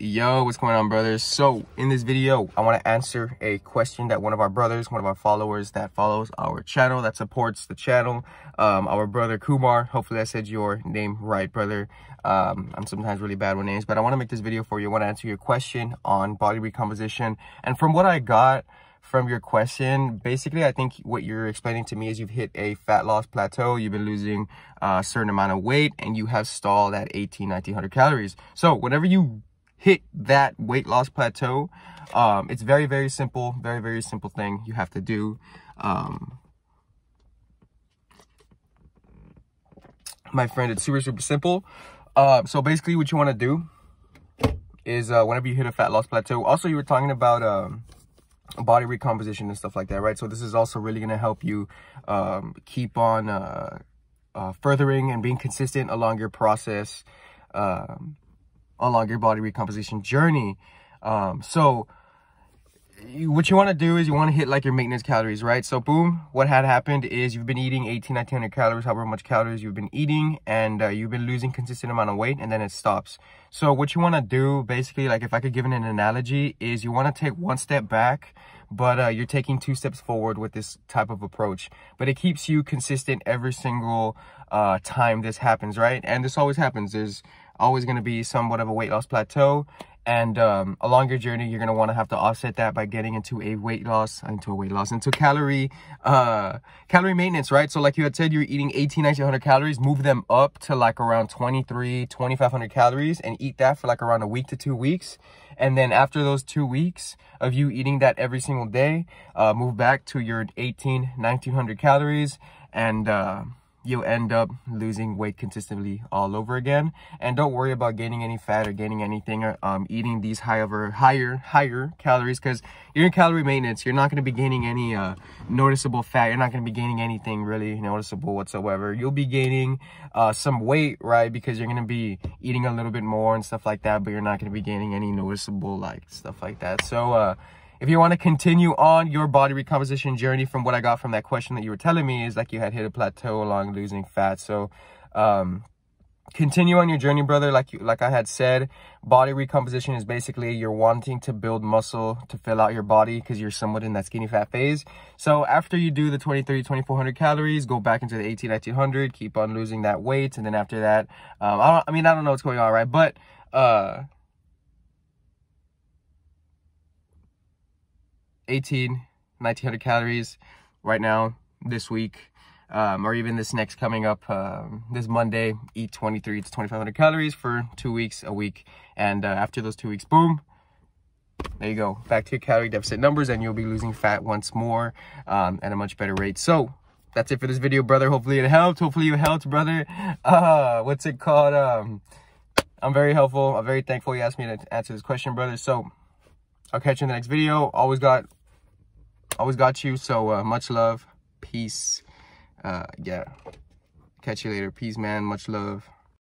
Yo, what's going on, brothers? So, in this video, I want to answer a question that one of our brothers, one of our followers that follows our channel, that supports the channel, um, our brother Kumar. Hopefully, I said your name right, brother. Um, I'm sometimes really bad with names, but I want to make this video for you. I want to answer your question on body recomposition. And from what I got, from your question, basically, I think what you're explaining to me is you've hit a fat loss plateau. You've been losing a certain amount of weight and you have stalled at 18, 1900 calories. So whenever you hit that weight loss plateau, um, it's very, very simple, very, very simple thing you have to do. Um, my friend, it's super, super simple. Uh, so basically what you want to do is uh, whenever you hit a fat loss plateau, also you were talking about um, body recomposition and stuff like that, right? So this is also really going to help you um, keep on uh, uh, furthering and being consistent along your process um, along your body recomposition journey. Um, so what you want to do is you want to hit like your maintenance calories, right? So boom, what had happened is you've been eating 18, 1900 calories, however much calories you've been eating, and uh, you've been losing consistent amount of weight, and then it stops. So what you want to do, basically, like if I could give an analogy, is you want to take one step back, but uh, you're taking two steps forward with this type of approach. But it keeps you consistent every single uh, time this happens, right? And this always happens. There's always going to be somewhat of a weight loss plateau. And um, along your journey, you're going to want to have to offset that by getting into a weight loss, into a weight loss, into calorie, uh, calorie maintenance, right? So like you had said, you're eating 18, 1900 calories, move them up to like around 23, 2500 calories and eat that for like around a week to two weeks. And then after those two weeks of you eating that every single day, uh, move back to your 18, 1900 calories and, uh, you'll end up losing weight consistently all over again. And don't worry about gaining any fat or gaining anything or um, eating these higher, higher, higher calories because you're in calorie maintenance. You're not going to be gaining any uh, noticeable fat. You're not going to be gaining anything really noticeable whatsoever. You'll be gaining uh, some weight, right? Because you're going to be eating a little bit more and stuff like that, but you're not going to be gaining any noticeable like stuff like that. So, uh, if you want to continue on your body recomposition journey from what I got from that question that you were telling me is like you had hit a plateau along losing fat. So, um, continue on your journey, brother. Like you, like I had said, body recomposition is basically you're wanting to build muscle to fill out your body because you're somewhat in that skinny fat phase. So after you do the 23, 2400 calories, go back into the 18, 1900, keep on losing that weight. And then after that, um, I, I mean, I don't know what's going on, right? But, uh, 18, 1900 calories right now, this week, um, or even this next coming up, um, this Monday, eat 23 to 2500 calories for two weeks, a week. And uh, after those two weeks, boom, there you go. Back to your calorie deficit numbers and you'll be losing fat once more um, at a much better rate. So that's it for this video, brother. Hopefully it helped. Hopefully you helped, brother. Uh, what's it called? Um, I'm very helpful. I'm very thankful you asked me to answer this question, brother. So I'll catch you in the next video. Always got always got you. So uh, much love. Peace. Uh, yeah. Catch you later. Peace, man. Much love.